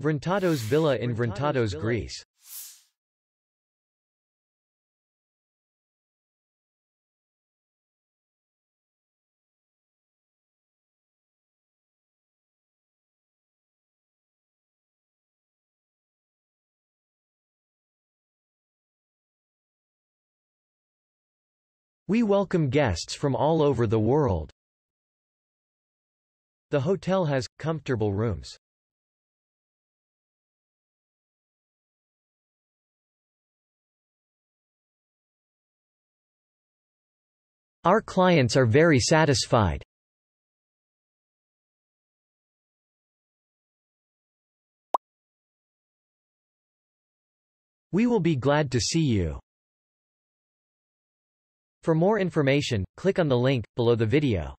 Vrontados Villa in Vrontados, Greece. We welcome guests from all over the world. The hotel has comfortable rooms. Our clients are very satisfied. We will be glad to see you. For more information, click on the link below the video.